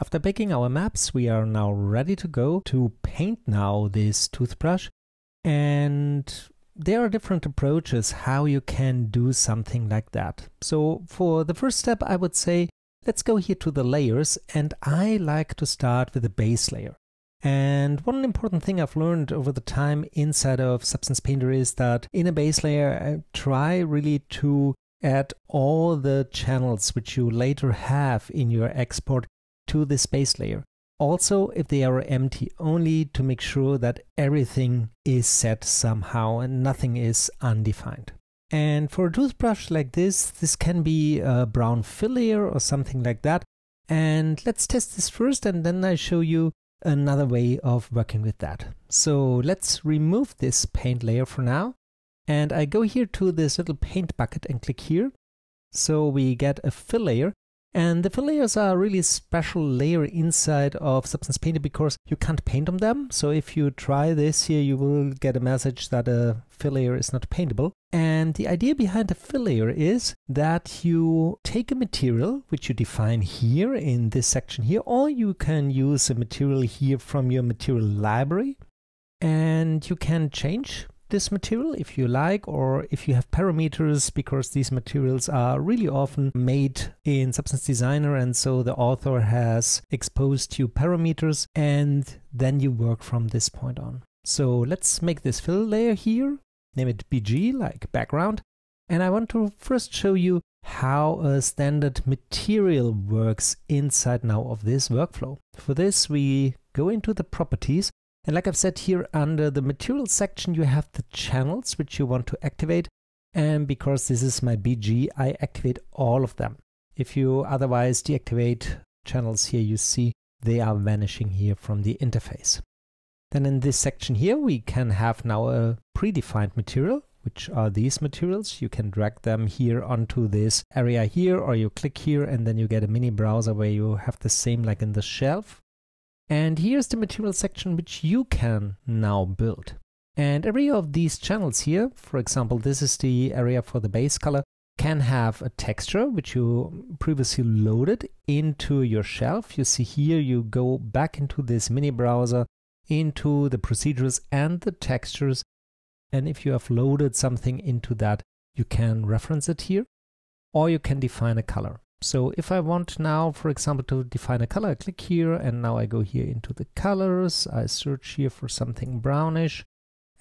After baking our maps, we are now ready to go to paint now this toothbrush. And there are different approaches how you can do something like that. So for the first step, I would say, let's go here to the layers. And I like to start with the base layer. And one important thing I've learned over the time inside of Substance Painter is that in a base layer, I try really to add all the channels which you later have in your export to the space layer. Also, if they are empty, only to make sure that everything is set somehow and nothing is undefined. And for a toothbrush like this, this can be a brown fill layer or something like that. And let's test this first and then I show you another way of working with that. So let's remove this paint layer for now. And I go here to this little paint bucket and click here. So we get a fill layer and the fill layers are a really special layer inside of Substance Painter because you can't paint on them. So if you try this here, you will get a message that a fill layer is not paintable. And the idea behind a fill layer is that you take a material, which you define here in this section here, or you can use a material here from your material library. And you can change this material if you like, or if you have parameters, because these materials are really often made in Substance Designer, and so the author has exposed you parameters, and then you work from this point on. So let's make this fill layer here, name it BG, like background, and I want to first show you how a standard material works inside now of this workflow. For this, we go into the properties and like I've said here under the material section, you have the channels which you want to activate. And because this is my BG, I activate all of them. If you otherwise deactivate channels here, you see they are vanishing here from the interface. Then in this section here, we can have now a predefined material, which are these materials. You can drag them here onto this area here, or you click here and then you get a mini browser where you have the same like in the shelf. And here's the material section which you can now build. And every of these channels here, for example, this is the area for the base color, can have a texture which you previously loaded into your shelf. You see here you go back into this mini browser, into the procedures and the textures. And if you have loaded something into that, you can reference it here, or you can define a color. So if I want now, for example, to define a color, I click here and now I go here into the colors. I search here for something brownish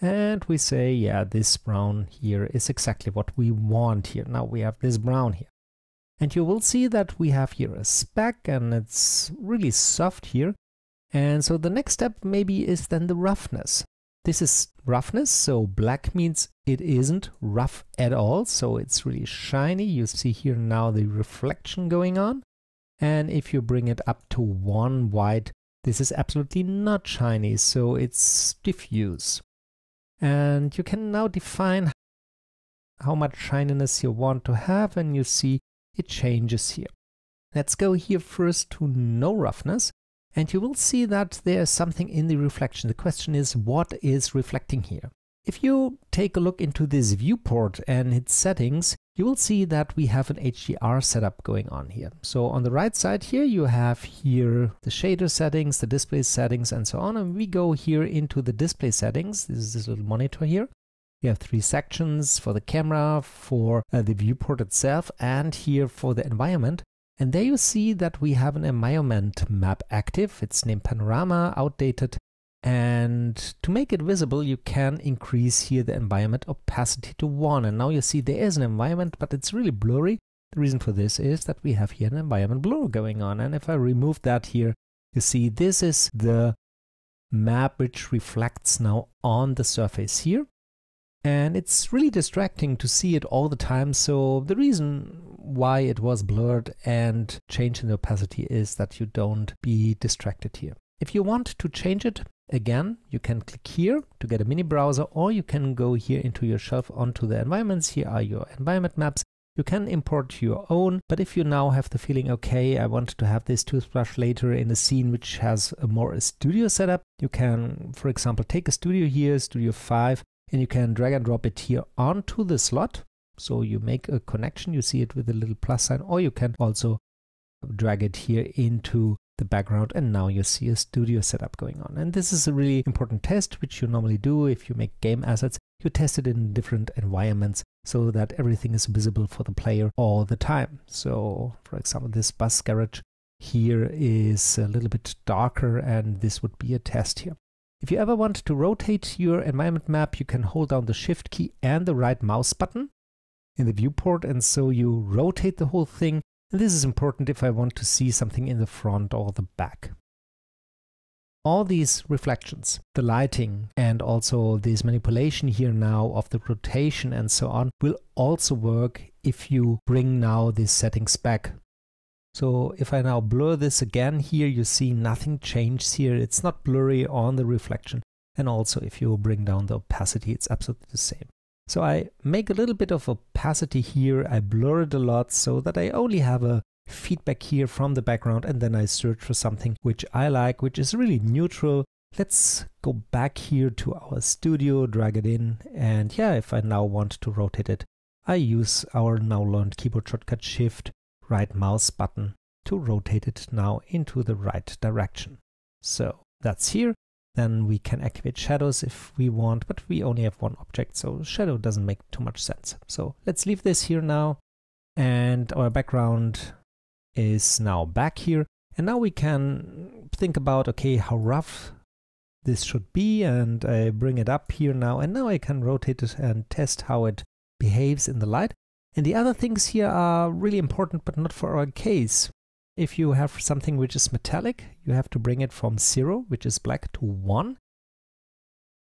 and we say, yeah, this brown here is exactly what we want here. Now we have this brown here. And you will see that we have here a speck and it's really soft here. And so the next step maybe is then the roughness. This is roughness, so black means it isn't rough at all, so it's really shiny. You see here now the reflection going on. And if you bring it up to one white, this is absolutely not shiny, so it's diffuse. And you can now define how much shininess you want to have, and you see it changes here. Let's go here first to no roughness. And you will see that there's something in the reflection. The question is, what is reflecting here? If you take a look into this viewport and its settings, you will see that we have an HDR setup going on here. So on the right side here, you have here the shader settings, the display settings, and so on. And we go here into the display settings. This is this little monitor here. We have three sections for the camera, for uh, the viewport itself, and here for the environment. And there you see that we have an environment map active. It's named Panorama, outdated. And to make it visible, you can increase here the environment opacity to 1. And now you see there is an environment, but it's really blurry. The reason for this is that we have here an environment blur going on. And if I remove that here, you see this is the map which reflects now on the surface here. And it's really distracting to see it all the time. So the reason why it was blurred and changing the opacity is that you don't be distracted here. If you want to change it, again, you can click here to get a mini browser, or you can go here into your shelf onto the environments. Here are your environment maps. You can import your own, but if you now have the feeling, okay, I want to have this toothbrush later in a scene which has a more a studio setup, you can, for example, take a studio here, Studio 5, and you can drag and drop it here onto the slot. So you make a connection, you see it with a little plus sign, or you can also drag it here into the background and now you see a studio setup going on. And this is a really important test which you normally do if you make game assets. You test it in different environments so that everything is visible for the player all the time. So for example this bus garage here is a little bit darker and this would be a test here. If you ever want to rotate your environment map you can hold down the shift key and the right mouse button in the viewport and so you rotate the whole thing and this is important if I want to see something in the front or the back. All these reflections, the lighting and also this manipulation here now of the rotation and so on will also work if you bring now these settings back. So if I now blur this again here, you see nothing changes here. It's not blurry on the reflection. And also if you bring down the opacity, it's absolutely the same. So I make a little bit of opacity here, I blur it a lot so that I only have a feedback here from the background and then I search for something which I like, which is really neutral. Let's go back here to our studio, drag it in, and yeah, if I now want to rotate it, I use our now learned keyboard shortcut Shift, right mouse button to rotate it now into the right direction. So that's here. Then we can activate shadows if we want, but we only have one object, so shadow doesn't make too much sense. So let's leave this here now. And our background is now back here. And now we can think about, okay, how rough this should be. And I bring it up here now. And now I can rotate it and test how it behaves in the light. And the other things here are really important, but not for our case. If you have something which is metallic, you have to bring it from 0, which is black, to 1.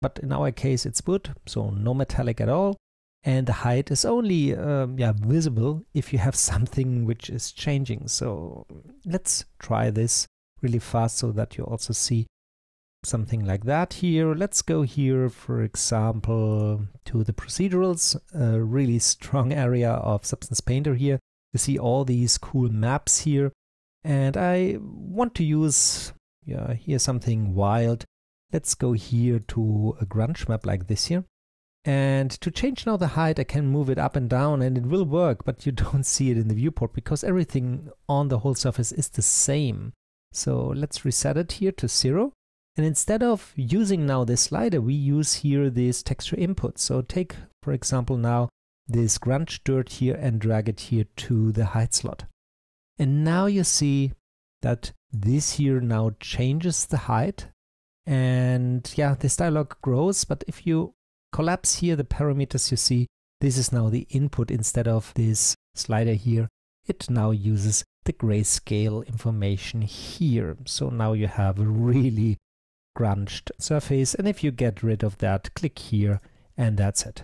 But in our case, it's wood, so no metallic at all. And the height is only um, yeah, visible if you have something which is changing. So let's try this really fast so that you also see something like that here. Let's go here, for example, to the procedurals, a really strong area of Substance Painter here. You see all these cool maps here. And I want to use, yeah, here something wild. Let's go here to a grunge map like this here. And to change now the height, I can move it up and down and it will work, but you don't see it in the viewport because everything on the whole surface is the same. So let's reset it here to zero. And instead of using now this slider, we use here this texture input. So take, for example, now this grunge dirt here and drag it here to the height slot. And now you see that this here now changes the height. And yeah, this dialog grows, but if you collapse here the parameters you see, this is now the input instead of this slider here. It now uses the grayscale information here. So now you have a really grunged surface. And if you get rid of that, click here and that's it.